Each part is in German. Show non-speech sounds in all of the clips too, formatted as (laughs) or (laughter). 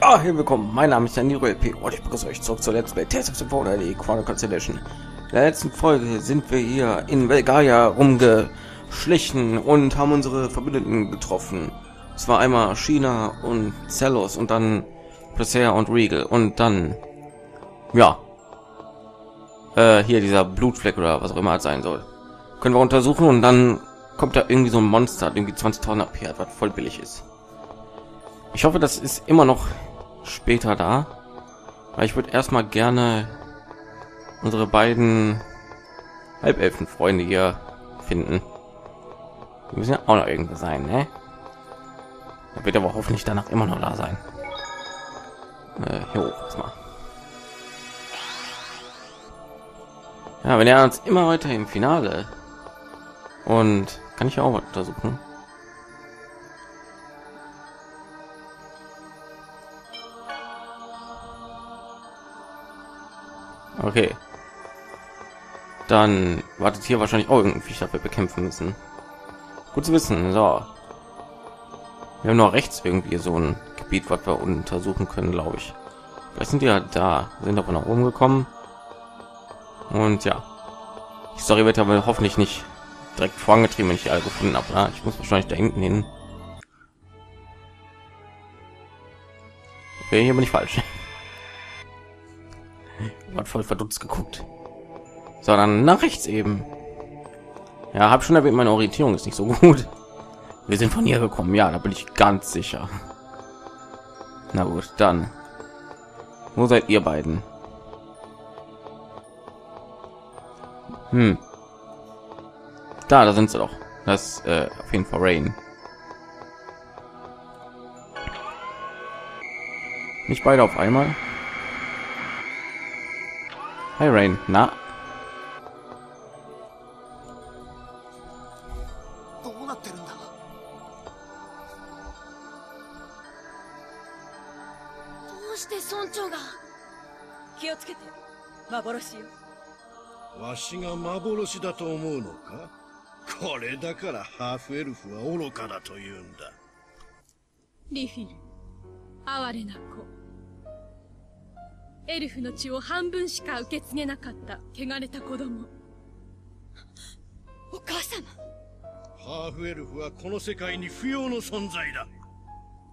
Ja, hier willkommen. Mein Name ist Danilo LP und ich begrüße euch zurück zur Let's Play Tales of Symphonia, die Chronicles Edition. In der letzten Folge sind wir hier in Velgaia rumgeschlichen und haben unsere Verbündeten getroffen. Es war einmal China und Zellos und dann Placer und Regal und dann, ja, äh, hier dieser Blutfleck oder was auch immer es sein soll. Können wir untersuchen und dann kommt da irgendwie so ein Monster, irgendwie 20.000 AP hat, was voll billig ist. Ich hoffe, das ist immer noch später da, weil ich würde erstmal gerne unsere beiden Halbelfen-Freunde hier finden. Die müssen ja auch noch irgendwo sein, ne? Er wird aber hoffentlich danach immer noch da sein. Äh, hier hoch erstmal. Ja, wir nähern uns immer weiter im Finale. Und kann ich auch untersuchen. Okay. Dann wartet hier wahrscheinlich auch irgendwie Viech, wir bekämpfen müssen. Gut zu wissen. So. Wir haben noch rechts irgendwie so ein Gebiet, was wir untersuchen können, glaube ich. Vielleicht sind ja da. Wir sind aber nach oben gekommen. Und ja. Die Story wird aber hoffentlich nicht direkt vorangetrieben, wenn ich alle gefunden habe. Ne? Ich muss wahrscheinlich da hinten hin. Okay, hier bin ich falsch. (laughs) hat voll verdutzt geguckt. So, dann nach rechts eben. Ja, habe schon erwähnt, meine Orientierung ist nicht so gut. Wir sind von hier gekommen. Ja, da bin ich ganz sicher. Na gut, dann. Wo seid ihr beiden? Hm. Da, da sind sie doch. Das äh, auf jeden Fall Rain. Nicht beide auf einmal. Hi Rain, na? どうなってるんだ？どうして村長が？気をつけて。幻よ。わしが幻だと思うのか？これだからハーフエルフは愚かだと言うんだ。リフィル哀れな子エルフの血を半分しか受け継げなかった汚れた子供。お母様。ハーフエルフはこの世界に不要の存在だ。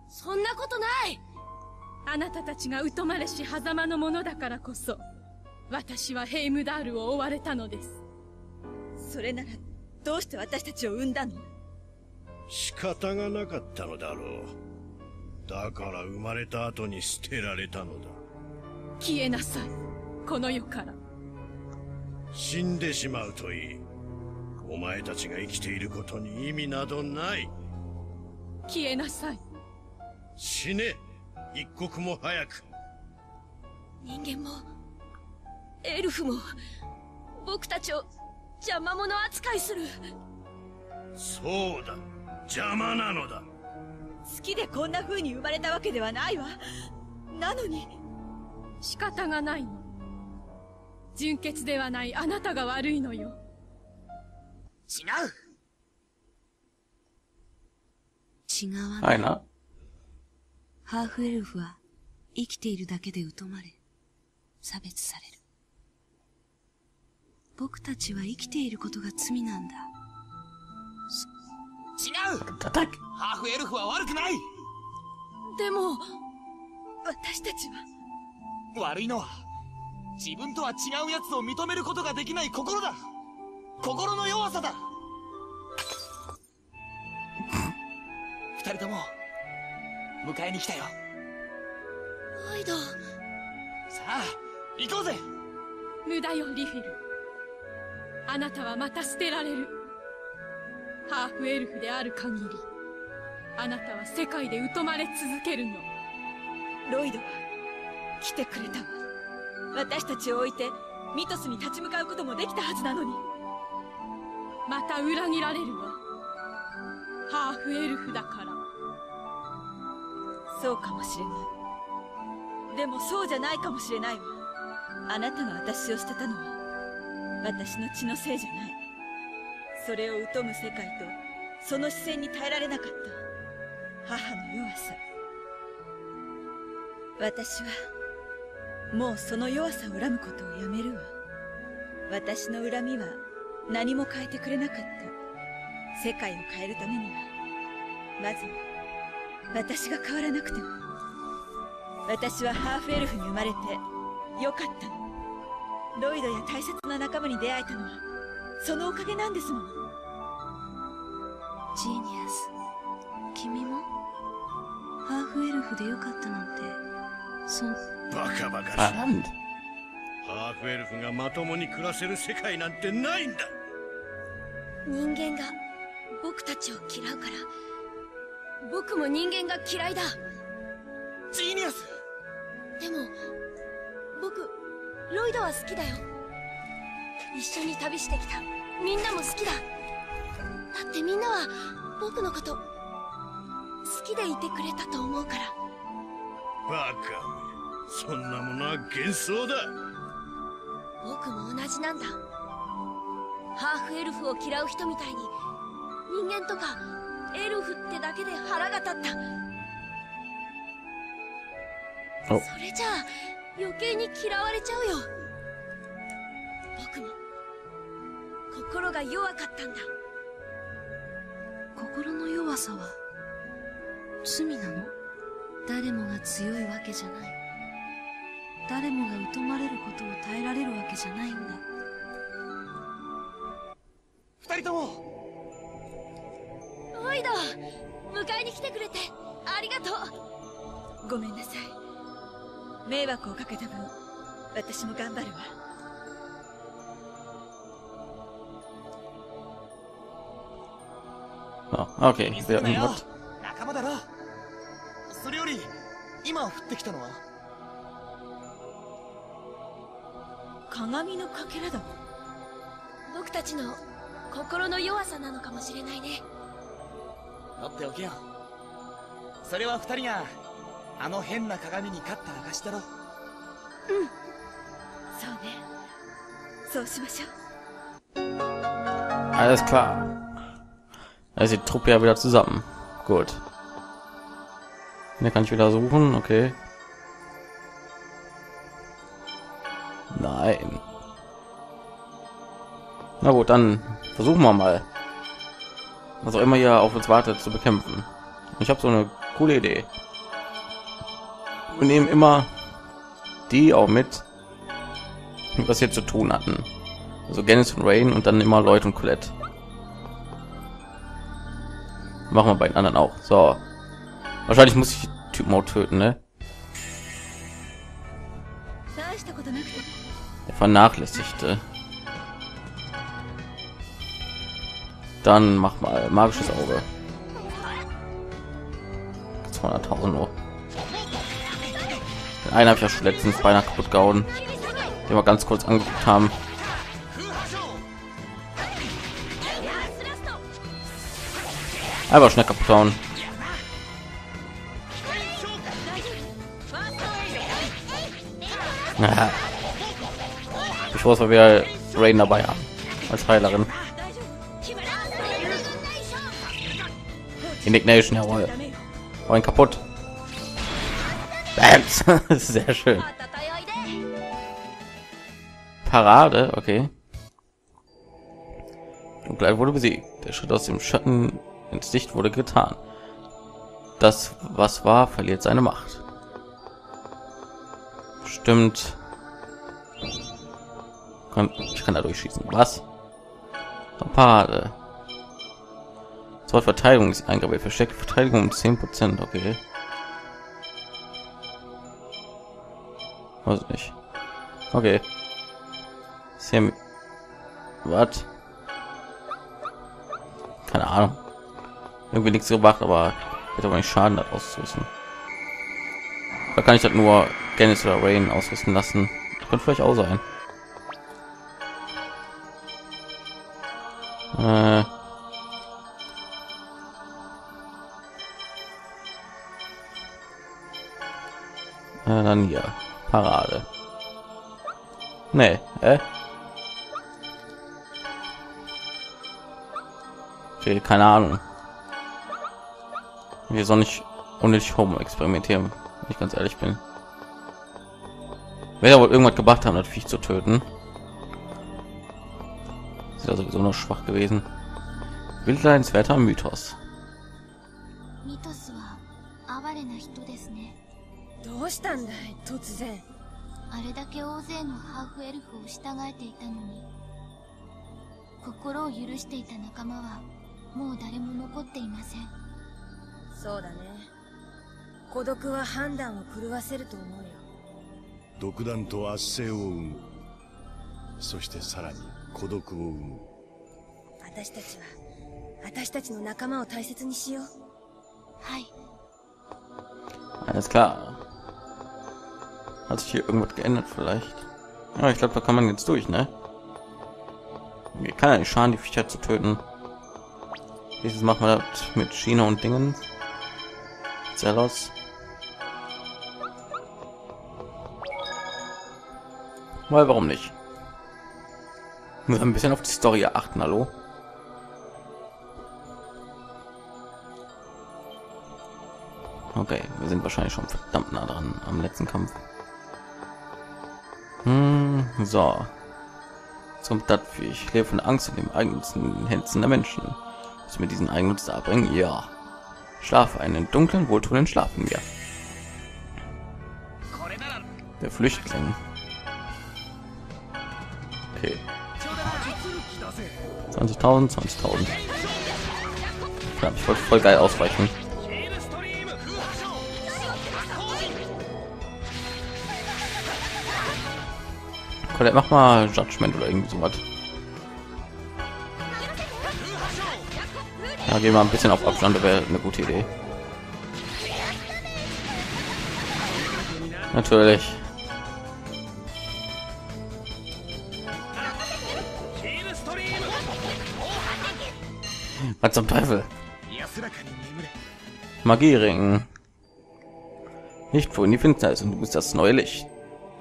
そんなことない。あなたたちが疎まれし狭間のものだからこそ私はヘイムダールを追われたのです。それならどうして私たちを産んだの？仕方がなかったのだろう。だから生まれた後に捨てられたのだ消えなさい。この世から。死んでしまうといい。お前たちが生きていることに意味などない。消えなさい。死ね。一刻も早く。人間もエルフも僕たちを邪魔者扱いする。そうだ。邪魔なのだ。好きでこんな風に生まれたわけではないわ。なのに仕方がないの純潔ではないあなたが悪いのよ違う違わない。na? ハーフエルフは生きているだけで疎まれ、差別される。僕たちは生きていることが罪なんだ。違う Attack! ハーフエルフは悪くないでも私たちは悪いのは自分とは違うやつを認めることができない心だ。心の弱さだ。二人とも迎えに来たよ。アイドさあ行こうぜ。無駄よリフィル。あなたはまた捨てられる。ハーフエルフである限りあなたは世界で疎まれ続けるの。ロイド。は来てくれたわ。私たちを置いてミトスに立ち向かうこともできたはずなのに。また裏切られるわ。ハーフエルフだから。そうかもしれない。でもそうじゃないかもしれないわ。あなたが私を捨てたのは私の血のせいじゃない。それを疎む世界とその視線に耐えられなかった。母の弱さ。私はもうその弱さを恨むことをやめるわ。私の恨みは何も変えてくれなかった。世界を変えるためには。まず私が変わらなくては私はハーフエルフに生まれてよかった。のロイドや大切な仲間に出会えたのはそのおかげなんですもの。ジーニアス君もハーフエルフでよかったなんて。そんバカバカしい.ハーフエルフがまともに暮らせる世界なんてないんだ。人間が僕たちを嫌うから僕も人間が嫌いだ。ジーニアス！でも僕ロイドは好きだよ。一緒に旅してきた。みんなも好きだ。だってみんなは僕のこと好きでいてくれたと思うから。バカめそんなものは幻想だ。僕も同じなんだ。ハーフエルフを嫌う人みたいに人間とかエルフってだけで腹が立った。おそれじゃあ余計に嫌われちゃうよ。僕も心が弱かったんだ。心の弱さは罪なの？誰もが強いわけじゃない誰もが疎まれることを耐えられるわけじゃないんだ。二人とも。ロイド迎えに来てくれてありがとう。ごめんなさい。迷惑をかけた分私も頑張るわ。Oh, よ what? 仲間だろそれより今降ってきたのは？鏡のかけらだわ僕たちの心の弱さなのかもしれないね取っておけよそれは二人があの変な鏡に勝った証だろそうねそうしましょう Alles klar. Da ist die Truppe ja wieder zusammen. Gut. Hier kann ich wieder suchen, okay. Na gut, dann versuchen wir mal, was auch immer hier auf uns wartet, zu bekämpfen. Ich habe so eine coole Idee. Wir nehmen immer die auch mit, was wir zu tun hatten. Also Dennis und Rain und dann immer Leute und Colette. Machen wir bei den anderen auch. So. Wahrscheinlich muss ich Typen auch töten, ne? Der vernachlässigte. Dann mach mal magisches Auge. 200.000 nur. Den einen habe ich ja schon letztens beinahe kaputt gehauen, den wir ganz kurz angeguckt haben. Einfach schnell kaputt hauen. Ich weiß, weil wir Rain dabei haben als Heilerin. Indignation, jawohl. Wollen kaputt. Bams. (laughs) Sehr schön. Parade, okay. Dunkelheit wurde besiegt. Der Schritt aus dem Schatten ins Licht wurde getan. Das, was war, verliert seine Macht. Stimmt. Ich kann da durchschießen. Was? Parade. Zwei Verteidigungseingabe. Versteckte Verteidigung um 10 Prozent. Okay. Weiß nicht. Okay. Sehr. Was? Keine Ahnung. Irgendwie nichts gemacht, aber hätte aber Schaden daraus zu wissen. Da kann ich das nur Dennis oder Rain ausrüsten lassen. Könnte vielleicht auch sein. Parade. Nee, äh? Okay, keine Ahnung. Wir sollen nicht unnötig rum experimentieren, wenn ich ganz ehrlich bin. Wer wohl irgendwas gebracht haben, das Viech zu töten. Ist ja sowieso noch schwach gewesen. Wildleinswerter Mythos. どうしたんだい突然。あれだけ大勢のハーフエルフを従えていたのに。心を許していた仲間はもう誰も残っていません。そうだね。孤独は判断を狂わせると思うよ。独断と圧政を生む。そしてさらに孤独を生む。私たちは私たちの仲間を大切にしよう。はい。Alles klar. Hat sich hier irgendwas geändert vielleicht? Ja, ich glaube, da kann man jetzt durch, ne? Mir kann ja nicht schaden, die Viecher zu töten. Dieses machen wir das mit China und Dingen. Zelos. Weil warum nicht? Nur ein bisschen auf die Story achten, hallo? Okay, wir sind wahrscheinlich schon verdammt nah dran am letzten Kampf. So. Das für ich lebe von Angst und dem eigensten Händen der Menschen. Was mir diesen Eigennutz darbringen? Ja. Schlafe einen dunklen, wohltuenden Schlaf in mir. Der Flüchtling. Okay. 20.000, 20.000. Ja, ich wollte voll geil ausweichen. Colette, mach mal Judgment oder irgendwie sowas. Ja, gehen wir ein bisschen auf Abstand, wäre eine gute Idee. Natürlich. Was zum Teufel? Magiering. Nicht vor in die Finsternis und du bist das neue Licht.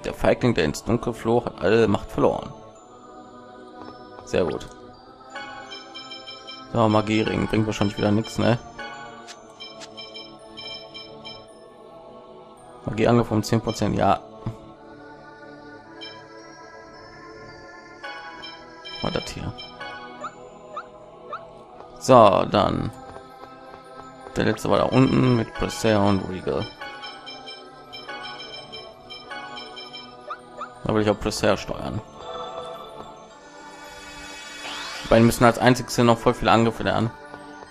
Der Feigling, der ins Dunkel floh, hat alle Macht verloren. Sehr gut. So, Magiering bringt wahrscheinlich wieder nichts, ne? Magie angefangen 10 Prozent, ja. War das hier? So, dann der letzte war da unten mit Presser und Regal. Will ich auch Presser steuern. Beide müssen als einzigste noch voll viele Angriffe lernen.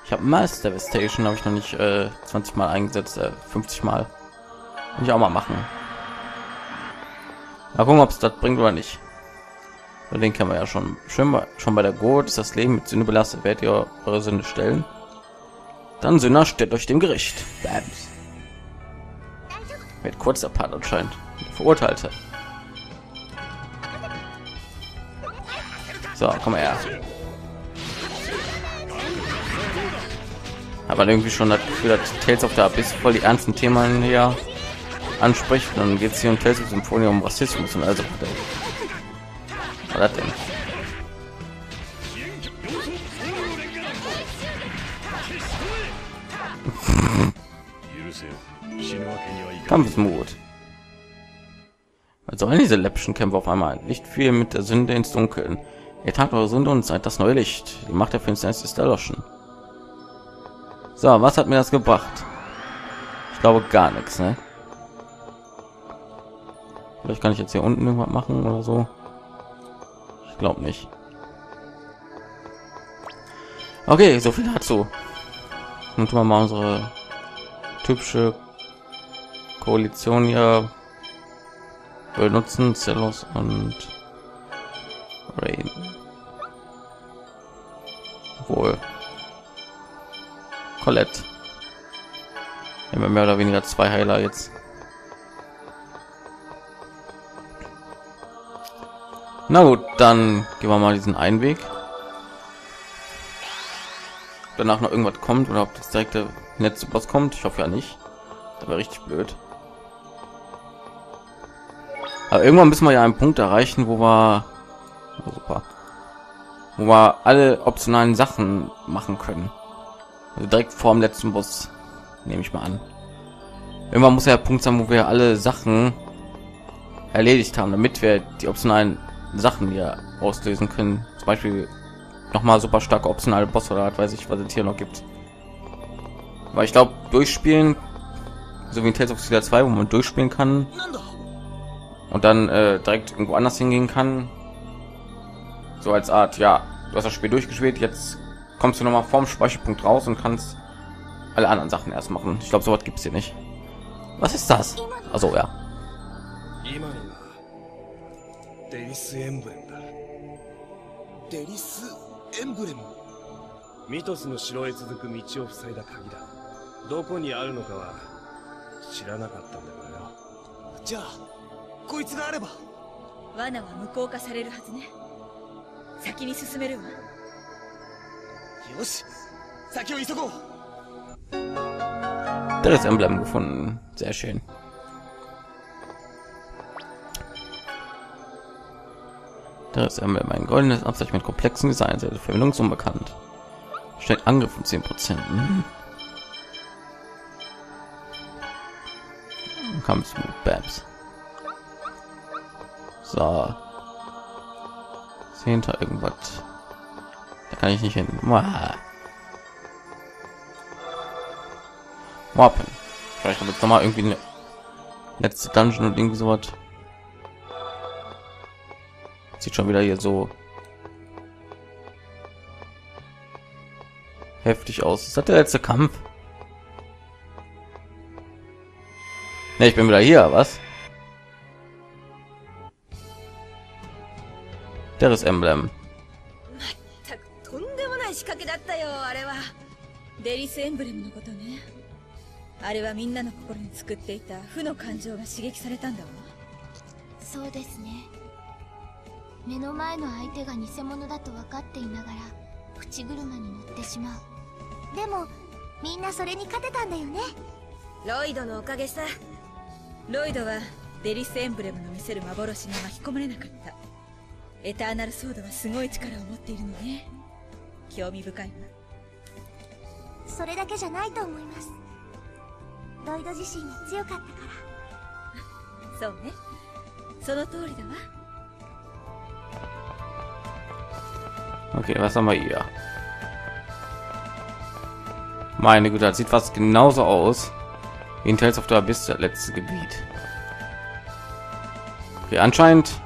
Ich habe Master Station habe ich noch nicht äh, 20 Mal eingesetzt, äh, 50 Mal. Will ich auch mal machen. Mal gucken, ob es das bringt oder nicht. Den kennen wir ja schon. Schön bei, schon bei der Gurt ist das Leben mit Sünde belastet. Werdet ihr eure Sünde stellen? Dann Sünder stellt euch dem Gericht. Bams. Wird kurz der Part anscheinend. Verurteilte. So, komm her. Aber irgendwie schon das Gefühl, dass Tales of the Abyss voll die ernsten Themen hier anspricht. Dann geht es hier um Tales of Symphonie um Rassismus und also. Was das denn? (laughs) Kampfesmut. Was sollen diese läppischen Kämpfe auf einmal? Nicht viel mit der Sünde ins Dunkeln. Ihr tagt eure Sünde und seid das neue Licht. Die Macht der Finsternis ist erloschen. So, was hat mir das gebracht? Ich glaube gar nichts, ne? Vielleicht kann ich jetzt hier unten irgendwas machen oder so. Ich glaube nicht. Okay, so viel dazu. Und tun wir mal unsere typische Koalition hier benutzen. Celos und Rain. Wohl. Colette. Immer mehr oder weniger zwei Heiler jetzt. Na gut, dann gehen wir mal diesen Einweg. Danach noch irgendwas kommt oder ob das direkte letzte Boss kommt. Ich hoffe ja nicht. Das wäre richtig blöd. Aber irgendwann müssen wir ja einen Punkt erreichen, wo wir oh, super, wo wir alle optionalen Sachen machen können. Also direkt vor dem letzten Boss nehme ich mal an. Irgendwann muss ja der Punkt sein, wo wir alle Sachen erledigt haben, damit wir die optionalen Sachen hier auslösen können. Zum Beispiel noch mal super starke optionale Boss oder weiß ich, was es hier noch gibt. Weil ich glaube, durchspielen, so wie in Tales of Crusader 2, wo man durchspielen kann und dann äh, direkt irgendwo anders hingehen kann So als Art, ja, du hast das Spiel durchgespielt, jetzt kommst du noch mal vorm Speicherpunkt raus und kannst alle anderen Sachen erst machen. Ich glaube, sowas gibt es hier nicht. Was ist das? Also ja. 今のがデリスエンブレムだデリスエンブレムミトスの城へ続く道を塞いだ鍵だどこにあるのかは知らなかったんだからよじゃあこいつがあれば罠は無効化されるはずね 先に進めるわよし先を急ごう Das Emblem gefunden. Sehr schön. Das Emblem ein goldenes Abzeichen mit komplexen Designs, also verwendungsunbekannt. Stellt Angriff um 10 Prozent. Hm. Kampf mit Babs. So. ist hinter irgendwas? Da kann ich nicht hin. Wappen. Vielleicht habe ich noch mal irgendwie eine letzte Dungeon und irgendwie sowas. Sieht schon wieder hier so heftig aus. Ist das der letzte Kampf? Ne, ich bin wieder hier, was? Der ist Emblem. たくとんでもない仕掛けだったよあれは。デリスエンブレムのことね。あれはみんなの心に作っていた負の感情が刺激されたんだわ。そうですね。目の前の相手が偽物だと分かっていながら口車に乗ってしまう。でもみんなそれに勝てたんだよね。ロイドのおかげさ。ロイドはデリスエンブレムの見せる幻に巻き込まれなかったエターナルソードはすごい力を持っているのね興味深いわそれだけじゃないと思いますロイド自身が強かったからそうねその通りだわ Okay, was haben wir hier? Meine Güte, das sieht fast genauso aus wie in Tales of the Abyss, das letzte Gebiet. Okay, anscheinend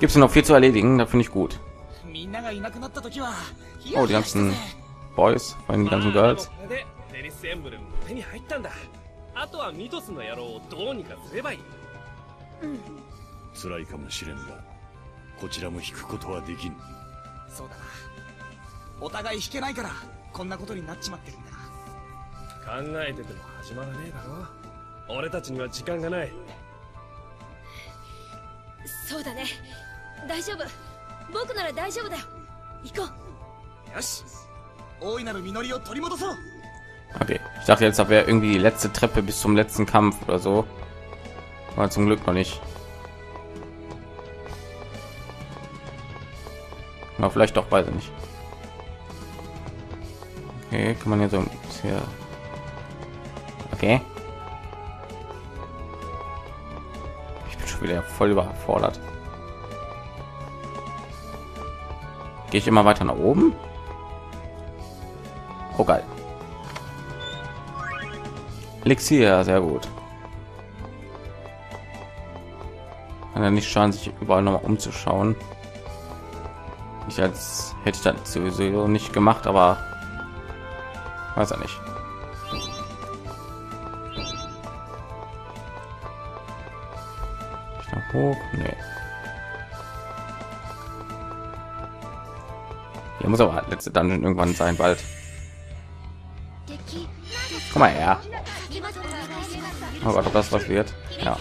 gibt es noch viel zu erledigen, da finde ich gut. みんながいなくなった時はヒ Oh, ヤ die ganzen Boys, allem die ganzen まあ Girls. でもこれでデリスエンブレムも手に入ったんだあとはミトスの野郎をどうにかすればいい辛いかもしれんがこちらも引くことはできんそうだなお互い引けないからこんなことになっちまってるんだ考えてても始まらねえだろ俺たちには時間がないそうだね大丈夫僕なら大丈夫だよ行こうよし大いなる実りを取り戻そう Okay, ich dachte jetzt, da wäre irgendwie die letzte Treppe bis zum letzten Kampf oder so. War zum Glück noch nicht. Aber vielleicht doch, weiß ich nicht. Okay, kann man hier so hier. Okay. Ich bin schon wieder voll überfordert. Gehe ich immer weiter nach oben? Oh geil. Elixier, sehr gut. Kann ja nicht schaden, sich überall noch mal umzuschauen. Ich als hätte ich das sowieso nicht gemacht, aber weiß er nicht. Ich hoch? Nee. Der muss aber letzte Dungeon irgendwann sein, bald. Komm mal her. Oh aber ob das was wird? Ja.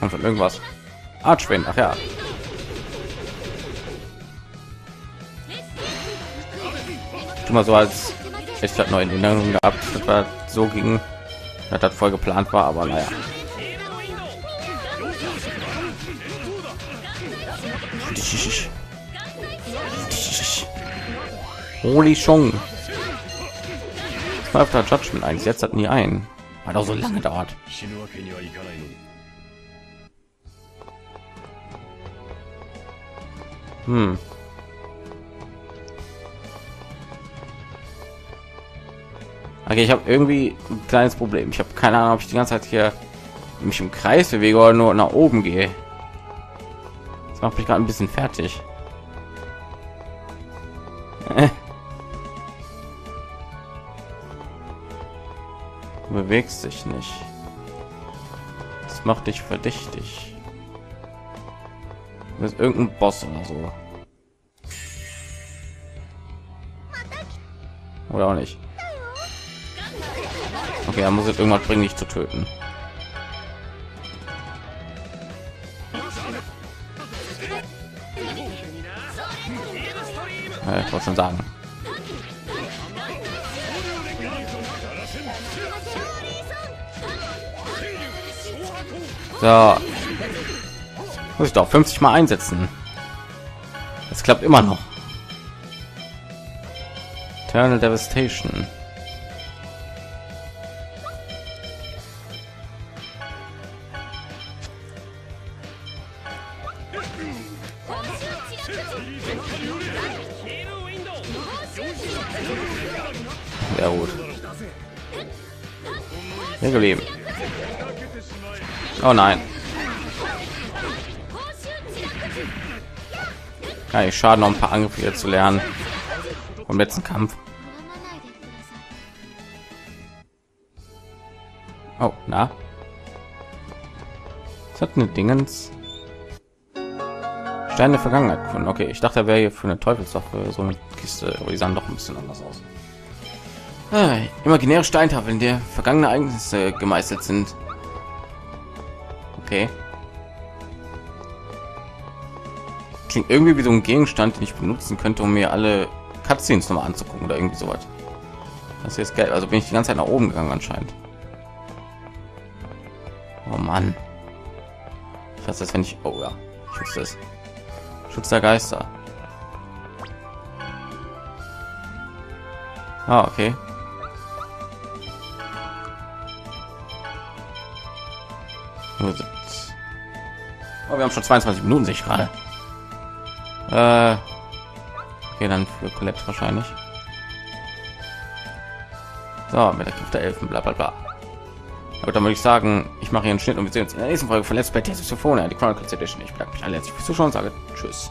Und schon irgendwas. Artschwind, ach ja. Tu mal so als ich hatte neuen Erinnerung gehabt, das so ging, das voll geplant war, aber naja. Holy Chong. Zwölfter Judgment eigentlich. Jetzt hat nie ein. Hat auch so lange dauert. Hm. Okay, ich habe irgendwie ein kleines Problem. Ich habe keine Ahnung, ob ich die ganze Zeit hier mich im Kreis bewege oder nur nach oben gehe. Das macht mich gerade ein bisschen fertig. Äh. Du bewegst dich nicht. Das macht dich verdächtig. Du bist irgendein Boss oder so. Oder auch nicht. Okay, er muss jetzt irgendwas bringen, dich zu töten. Ich wollte schon sagen. So. Muss ich doch 50 mal einsetzen. Es klappt immer noch. Eternal Devastation. Hier geblieben. Oh nein. Ja, ich schade noch ein paar Angriffe zu lernen. Vom letzten Kampf. Oh, na. Das hat eine Dingens. Steine Vergangenheit gefunden. Okay, ich dachte, er wäre hier für eine Teufelswaffe so eine Kiste, aber die sahen doch ein bisschen anders aus. Ah, imaginäre Steintafeln, in der vergangene Ereignisse gemeißelt sind. Okay. Klingt irgendwie wie so ein Gegenstand, den ich benutzen könnte, um mir alle Cutscenes noch mal anzugucken oder irgendwie sowas. Das ist Geld. Also bin ich die ganze Zeit nach oben gegangen anscheinend. Oh Mann. Ich hasse das, wenn ich... Oh ja. Schutz das. Schutz der Geister. Ah, okay. Oh, wir haben schon 22 Minuten, sich gerade. Äh, okay, dann für Colette wahrscheinlich. So, mit der Kraft der Elfen, bla bla bla. Aber dann würde ich sagen, ich mache hier einen Schnitt und wir sehen uns in der nächsten Folge von Let's Play Saxophone, die Chronicles Edition. Ich bedanke mich alle herzlich fürs Zuschauen und sage Tschüss.